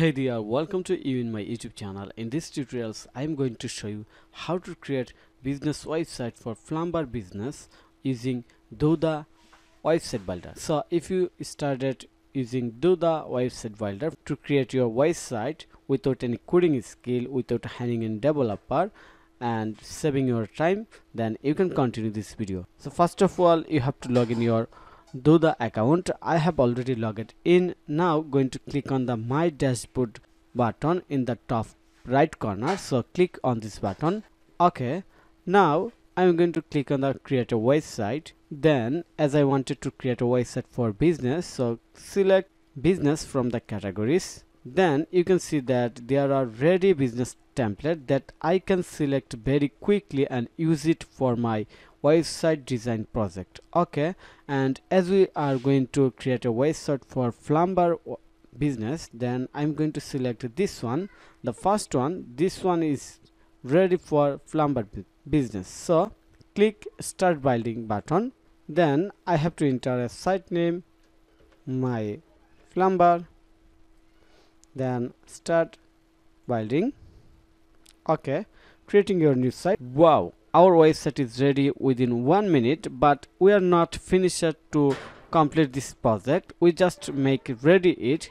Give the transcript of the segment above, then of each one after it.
Hey there, welcome to you in my YouTube channel. In this tutorials, I am going to show you how to create business website for plumber business using Duda website builder. So if you started using Duda website builder to create your website without any coding skill, without hiring a developer and saving your time, then you can continue this video. So first of all, you have to log in your Duda account. I have already logged in. Now going to click on the my dashboard button in the top right corner. So click on this button. Okay. Now i'm going to click on the create a website. Then as i wanted to create a website for business so select business from the categories. Then you can see that there are ready business template that I can select very quickly and use it for my website design project. Okay and as we are going to create a website for plumber business then I'm going to select this one the first one. This one is ready for plumber business. So click start building button. Then I have to enter a site name my plumber. Then start building. Okay creating your new site. Wow our website is ready within one minute but we are not finished to complete this project. We just make ready it.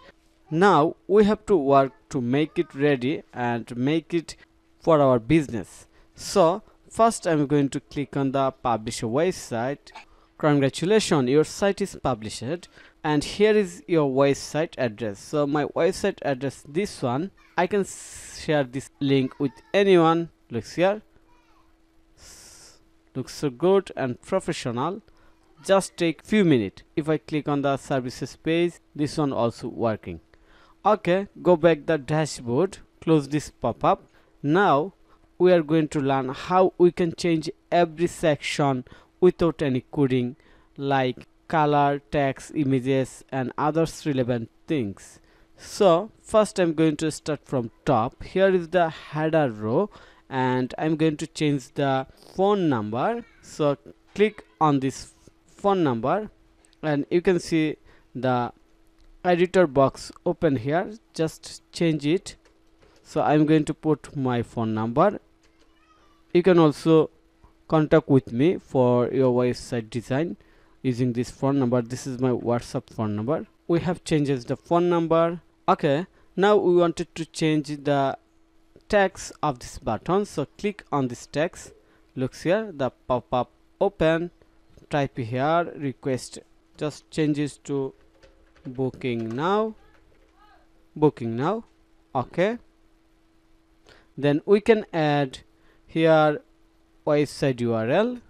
Now we have to work to make it ready and make it for our business. So first i'm going to click on the publish website. Congratulations your site is published and here is your website address. So my website address this one. I can share this link with anyone. Looks here looks so good and professional. Just take few minutes. If i click on the services page this one also working. Okay go back the dashboard. Close this pop-up. Now we are going to learn how we can change every section without any coding like color text images and others relevant things. So first i'm going to start from top. Here is the header row and i'm going to change the phone number. So click on this phone number and you can see the editor box open here. Just change it. So i'm going to put my phone number. You can also contact with me for your website design using this phone number. This is my whatsapp phone number. We have changes the phone number. Okay now we wanted to change the text of this button. So click on this text. Looks here the pop-up open. Type here request. Just changes to booking now. Booking now. Okay. Then we can add here website url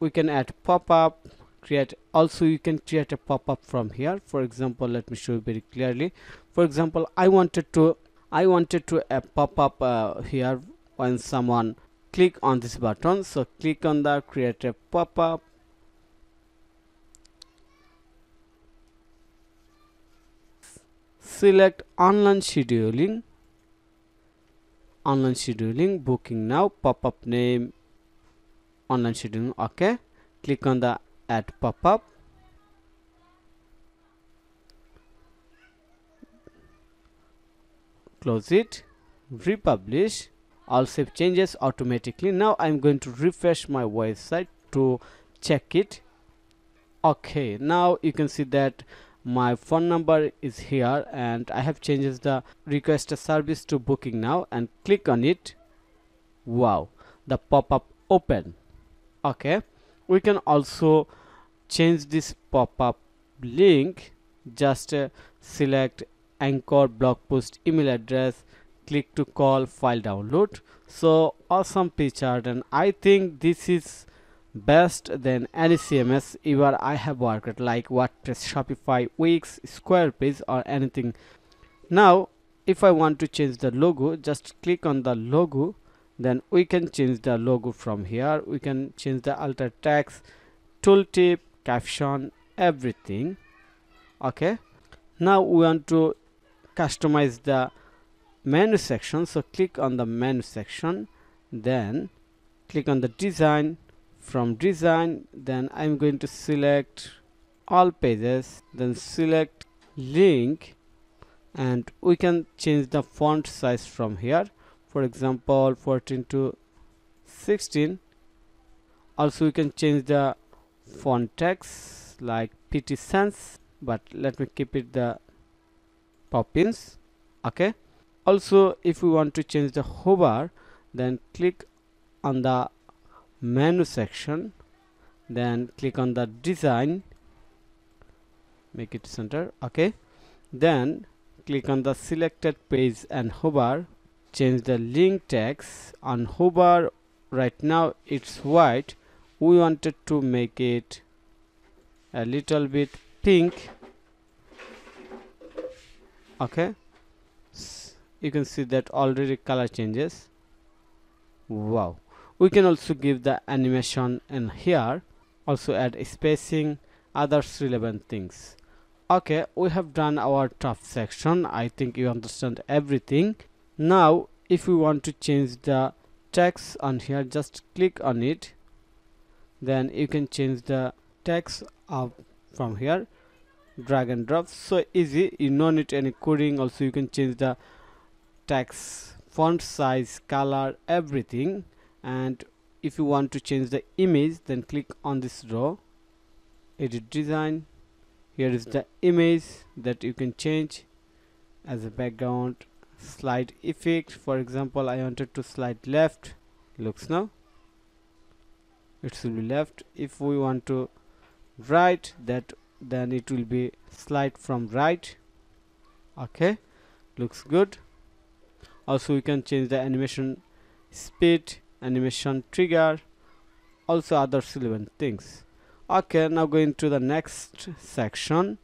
we can add pop-up. Create also you can create a pop-up from here. For example let me show you very clearly. For example i wanted to i wanted to a pop-up uh, here when someone click on this button. So click on the create a pop-up. Select online scheduling. Online scheduling booking now pop-up name online scheduling okay. Click on the add pop-up close it republish all save changes automatically. Now i'm going to refresh my website to check it. Okay now you can see that my phone number is here and i have changed the request a service to booking now and click on it. Wow the pop-up open. Okay we can also change this pop-up link. Just uh, select anchor blog post email address click to call file download. So awesome picture and i think this is best than any cms ever i have worked like wordpress shopify wix squarespace or anything. Now if i want to change the logo just click on the logo then we can change the logo from here. We can change the alter text tooltip caption everything. Okay? Now we want to customize the menu section. So click on the menu section then click on the design. From design then i'm going to select all pages then select link and we can change the font size from here. For example 14 to 16 also we can change the font text like pt sans but let me keep it the poppins okay? Also if we want to change the hover then click on the menu section then click on the design make it center okay? Then click on the selected page and hover change the link text on hover. Right now it's white. We wanted to make it a little bit pink okay. You can see that already color changes. Wow. We can also give the animation in here. Also add spacing others relevant things. Okay we have done our top section. I think you understand everything. Now if we want to change the text on here just click on it. Then you can change the text up from here drag and drop. So easy you no need any coding. Also you can change the text font size color everything. And if you want to change the image then click on this row. Edit design. Here is the image that you can change as a background slide effect. For example I wanted to slide left. Looks now. It should be left. If we want to right that then it will be slide from right. Okay looks good. Also we can change the animation speed animation trigger also other relevant things. Okay now going to the next section.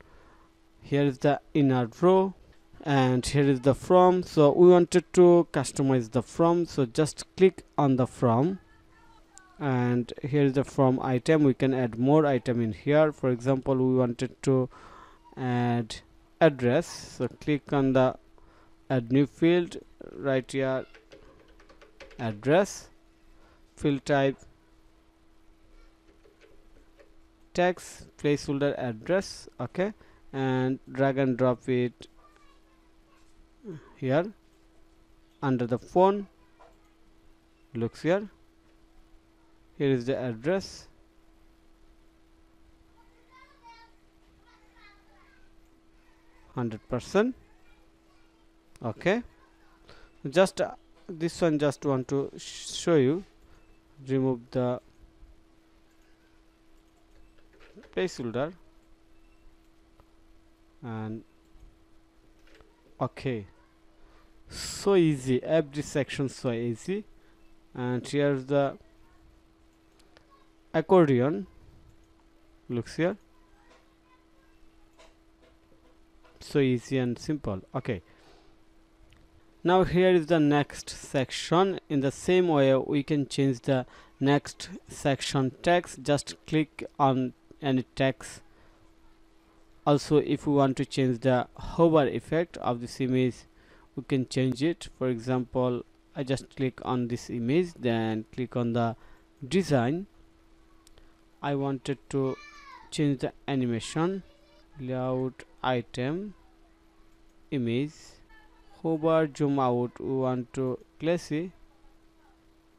Here is the inner row and here is the from. So we wanted to customize the from. So just click on the from and here is the from item. We can add more item in here. For example we wanted to add address. So click on the add new field. Right here address field type text placeholder address okay and drag and drop it here under the phone. Looks here here is the address Hundred percent. Okay, just uh, this one. Just want to show you. Remove the placeholder and okay so easy every section so easy and here's the accordion. Looks here so easy and simple. Okay. Now here is the next section. In the same way we can change the next section text. Just click on any text. Also if we want to change the hover effect of this image we can change it. For example I just click on this image then click on the design I wanted to change the animation layout item image hover zoom out we want to classy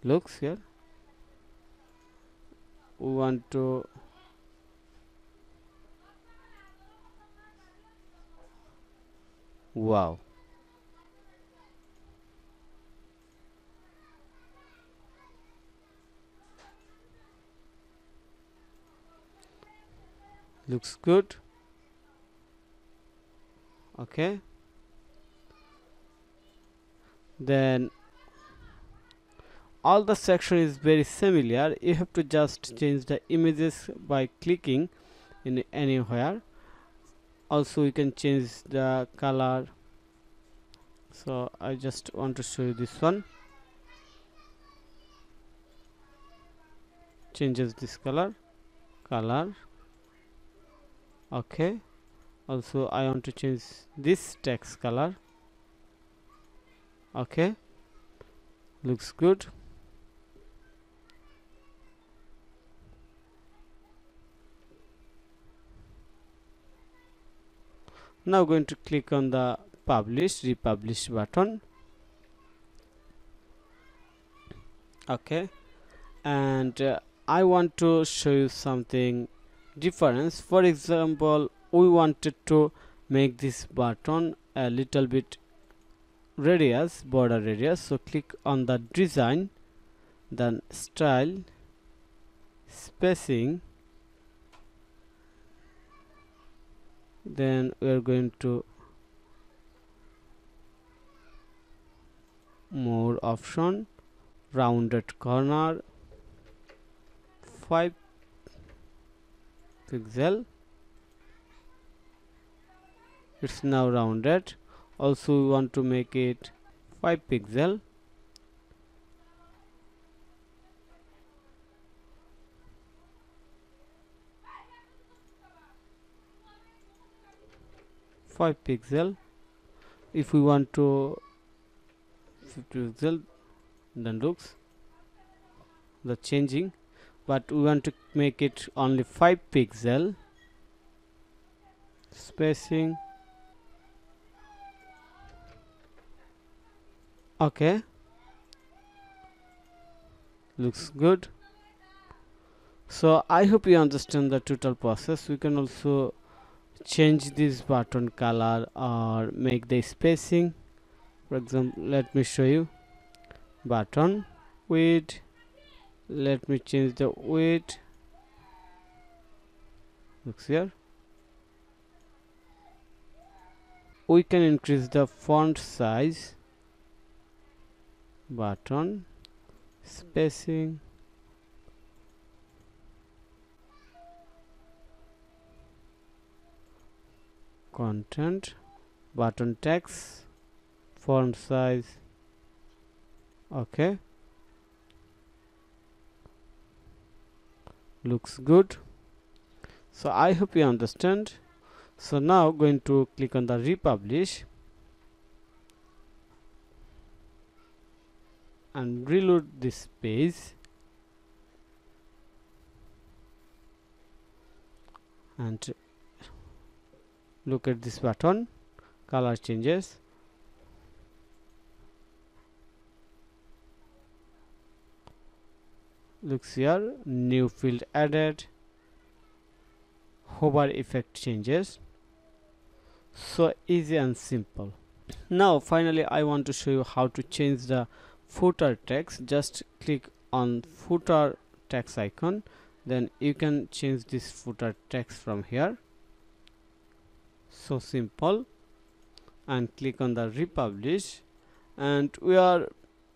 looks here. We want to wow looks good. Okay. Then all the section is very similar. You have to just change the images by clicking in anywhere. Also you can change the color. So I just want to show you this one. Changes this color color okay. Also I want to change this text color. Okay. Looks good. Now going to click on the publish republish button. Okay. And uh, I want to show you something difference. For example we wanted to make this button a little bit radius border radius. So click on the design then style spacing. Then we are going to more option rounded corner 5 pixel it's now rounded. Also we want to make it 5 pixel. Five pixel. If we want to 50 pixel, then looks the changing but we want to make it only 5 pixel. Spacing. Okay. Looks good. So I hope you understand the total process. We can also change this button color or make the spacing. For example let me show you. Button width let me change the weight looks here. We can increase the font size button. Spacing. Content. Button text. Font size. Okay looks good. So I hope you understand. So now going to click on the republish and reload this page. And look at this button color changes looks here new field added hover effect changes. So easy and simple. Now finally I want to show you how to change the footer text just click on footer text icon. Then you can change this footer text from here. So simple. And click on the republish. And we are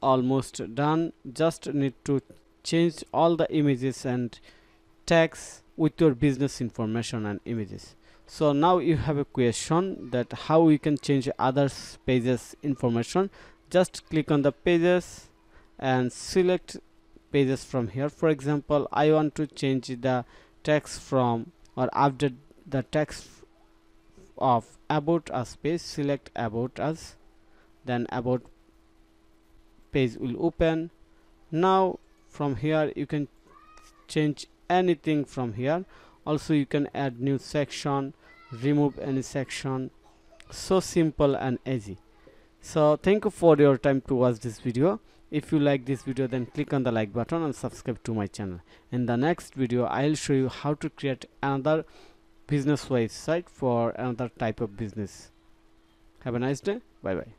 almost done. Just need to change all the images and tags with your business information and images. So now you have a question that how we can change others pages information. Just click on the pages and select pages from here. For example i want to change the text from or update the text of about us page. Select about us then about page will open. Now from here you can change anything from here. Also you can add new section remove any section. So simple and easy. So thank you for your time to watch this video. If you like this video then click on the like button and subscribe to my channel. In the next video i'll show you how to create another business website for another type of business. Have a nice day. Bye bye